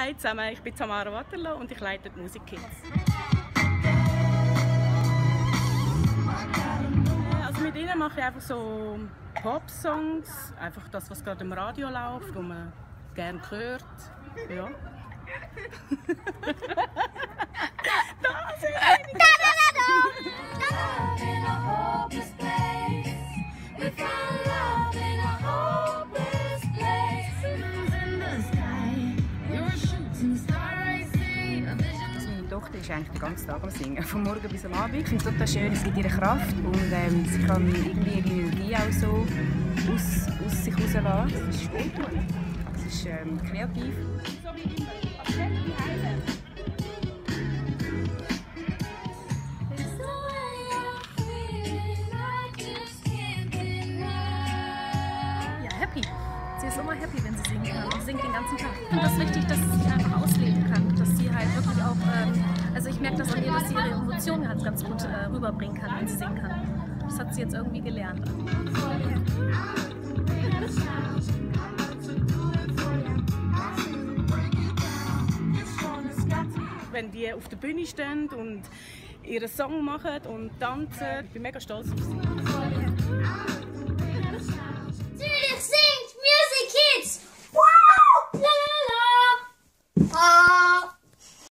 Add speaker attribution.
Speaker 1: Hi zusammen, ich bin Tamara Waterloo und ich leite die Musikkids. Also mit ihnen mache ich einfach so Pop-Songs, einfach das, was gerade im Radio läuft, was man gerne hört. Ja.
Speaker 2: Tochter ist eigentlich den ganzen Tag am Singen, vom Morgen bis am Abend. Ich finde es total schön, es gibt ihr Kraft und ähm, sie kann irgendwie ihre Energie auch so aus, aus sich rauslassen. Das ist wohltuend. Es ist ähm, kreativ.
Speaker 3: Ja, happy. Sie ist immer happy, wenn sie singen kann. Sie singt den ganzen Tag. Ich finde das wichtig, dass sie einfach ich merke das an ihr, dass sie ihre Emotionen halt ganz gut äh, rüberbringen kann, sie singen kann. Das hat sie jetzt irgendwie gelernt.
Speaker 1: Wenn die auf der Bühne stehen und ihren Song machen und tanzen, ich bin mega stolz auf sie.